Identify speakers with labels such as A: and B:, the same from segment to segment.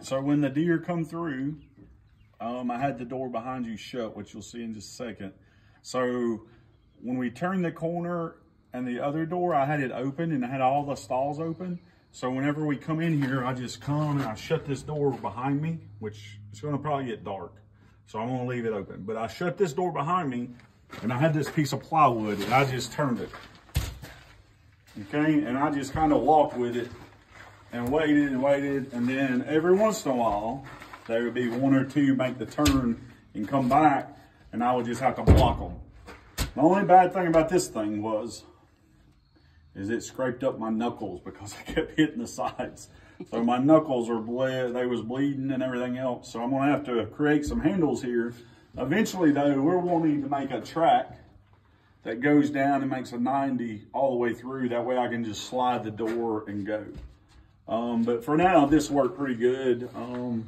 A: so when the deer come through, um, I had the door behind you shut, which you'll see in just a second. So when we turned the corner and the other door, I had it open and I had all the stalls open. So whenever we come in here, I just come and I shut this door behind me, which is gonna probably get dark. So I'm gonna leave it open. But I shut this door behind me and I had this piece of plywood and I just turned it. Okay, and I just kind of walked with it and waited and waited. And then every once in a while, there would be one or two make the turn and come back and I would just have to block them. The only bad thing about this thing was, is it scraped up my knuckles because I kept hitting the sides. So my knuckles are bled, they was bleeding and everything else. So I'm gonna have to create some handles here. Eventually though, we're wanting to make a track that goes down and makes a 90 all the way through. That way I can just slide the door and go. Um, but for now, this worked pretty good. Um,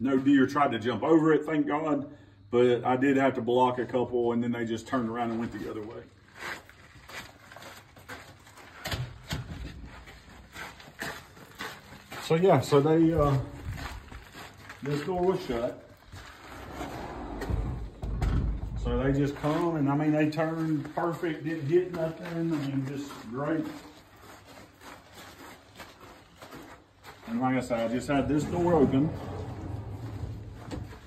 A: no deer tried to jump over it, thank God. But I did have to block a couple and then they just turned around and went the other way. So yeah, so they, uh, this door was shut. So they just come and I mean, they turned perfect, didn't hit nothing. I mean, just great. And like I said, I just had this door open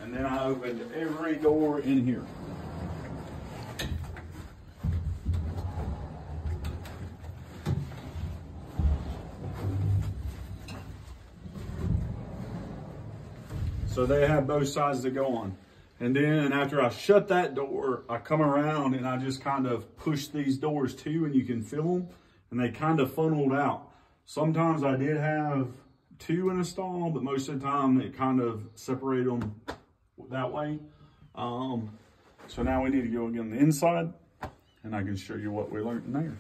A: and then I opened every door in here. So they have both sides to go on. And then after I shut that door, I come around and I just kind of push these doors too and you can feel them and they kind of funneled out. Sometimes I did have two in a stall, but most of the time it kind of separated them that way. Um, so now we need to go again the inside and I can show you what we learned in there.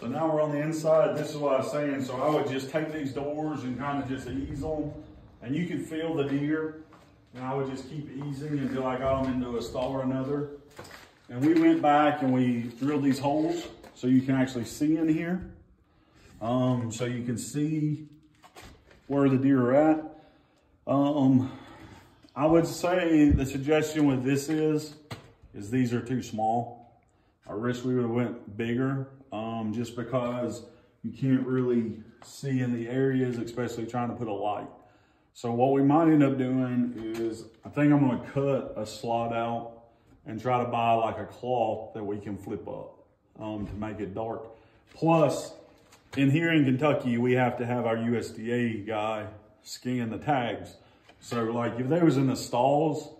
A: So now we're on the inside. This is what I was saying. So I would just take these doors and kind of just ease them and you could feel the deer. And I would just keep easing until I got them into a stall or another. And we went back and we drilled these holes so you can actually see in here. Um, so you can see where the deer are at. Um, I would say the suggestion with this is, is these are too small. I wish we would have went bigger, um, just because you can't really see in the areas, especially trying to put a light. So what we might end up doing is, I think I'm gonna cut a slot out and try to buy like a cloth that we can flip up um, to make it dark. Plus, in here in Kentucky, we have to have our USDA guy scan the tags. So like if they was in the stalls,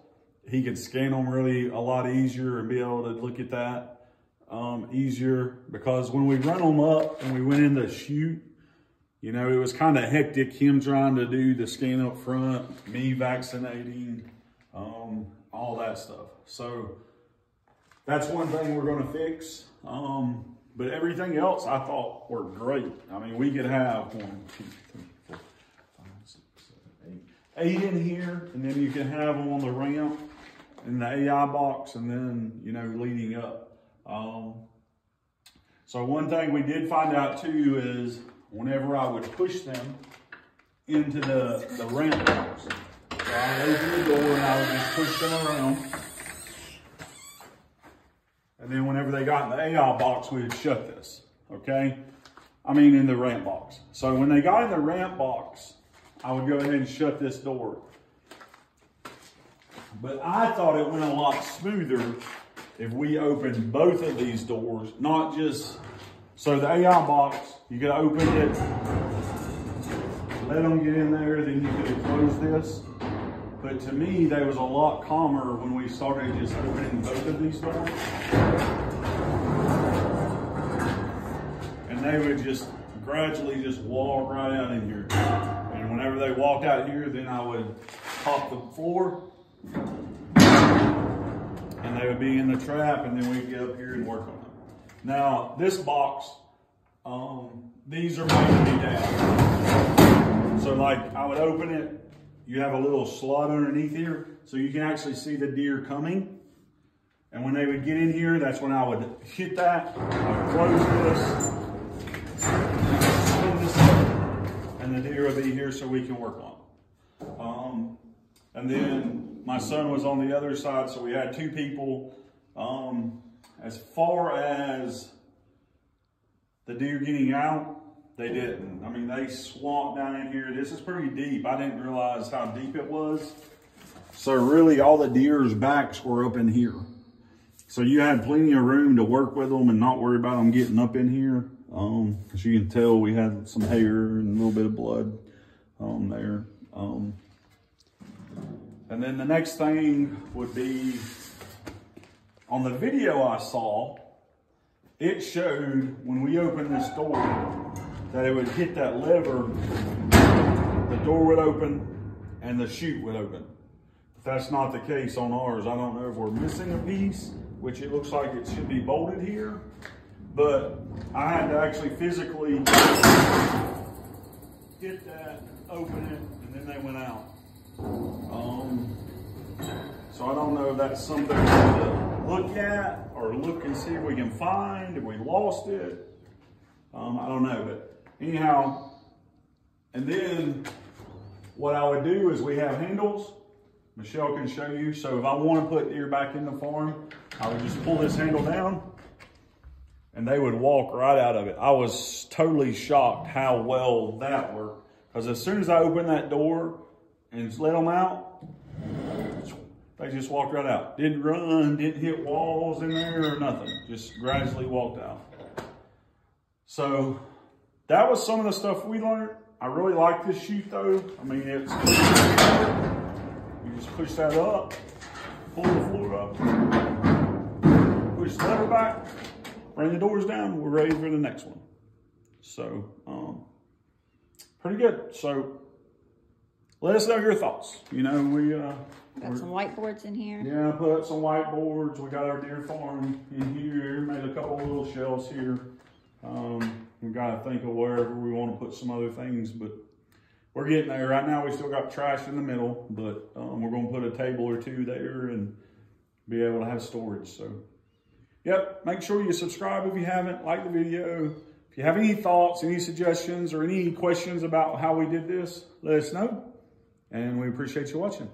A: he could scan them really a lot easier and be able to look at that um, easier because when we run them up and we went in the chute, you know, it was kind of hectic, him trying to do the scan up front, me vaccinating, um, all that stuff. So that's one thing we're gonna fix. Um, but everything else I thought were great. I mean, we could have one, two, three, four, five, six, seven, eight. Eight in here, and then you can have them on the ramp in the AI box, and then, you know, leading up. Um, so one thing we did find out too is whenever I would push them into the, the ramp box, so I would open the door and I would just push them around. And then whenever they got in the AI box, we would shut this, okay? I mean, in the ramp box. So when they got in the ramp box, I would go ahead and shut this door. But I thought it went a lot smoother if we opened both of these doors, not just, so the AI box, you could open it, let them get in there, then you could close this. But to me, they was a lot calmer when we started just opening both of these doors. And they would just gradually just walk right out in here. And whenever they walked out here, then I would pop the floor and they would be in the trap and then we'd get up here and work on them. Now, this box, um, these are made to be down. So like I would open it, you have a little slot underneath here so you can actually see the deer coming. And when they would get in here, that's when I would hit that, I would close this, this up, and the deer will be here so we can work on. Um, and then my son was on the other side, so we had two people. Um, as far as the deer getting out, they didn't. I mean, they swamped down in here. This is pretty deep. I didn't realize how deep it was. So really all the deer's backs were up in here. So you had plenty of room to work with them and not worry about them getting up in here. Um, as you can tell, we had some hair and a little bit of blood um, there. Um, and then the next thing would be on the video I saw, it showed when we opened this door that it would hit that lever, the door would open and the chute would open. If that's not the case on ours, I don't know if we're missing a piece, which it looks like it should be bolted here, but I had to actually physically hit that, open it, and then they went out. Um, so I don't know if that's something to look at or look and see if we can find, if we lost it. Um, I don't know, but anyhow, and then what I would do is we have handles. Michelle can show you. So if I want to put deer back in the farm, I would just pull this handle down and they would walk right out of it. I was totally shocked how well that worked. Because as soon as I opened that door and let them out, they just walked right out. Didn't run, didn't hit walls in there or nothing. Just gradually walked out. So that was some of the stuff we learned. I really like this chute though. I mean, it's, you just push that up, pull the floor up, push the lever back, bring the doors down. We're ready for the next one. So, um, pretty good. So let us know your thoughts. You know, we, uh,
B: Got some whiteboards in here.
A: yeah, I put up some whiteboards. We got our deer farm in here. Made a couple little shelves here. Um, we got to think of wherever we want to put some other things, but we're getting there. Right now, we still got trash in the middle, but um, we're going to put a table or two there and be able to have storage. So, yep. Make sure you subscribe if you haven't. Like the video. If you have any thoughts, any suggestions, or any questions about how we did this, let us know. And we appreciate you watching.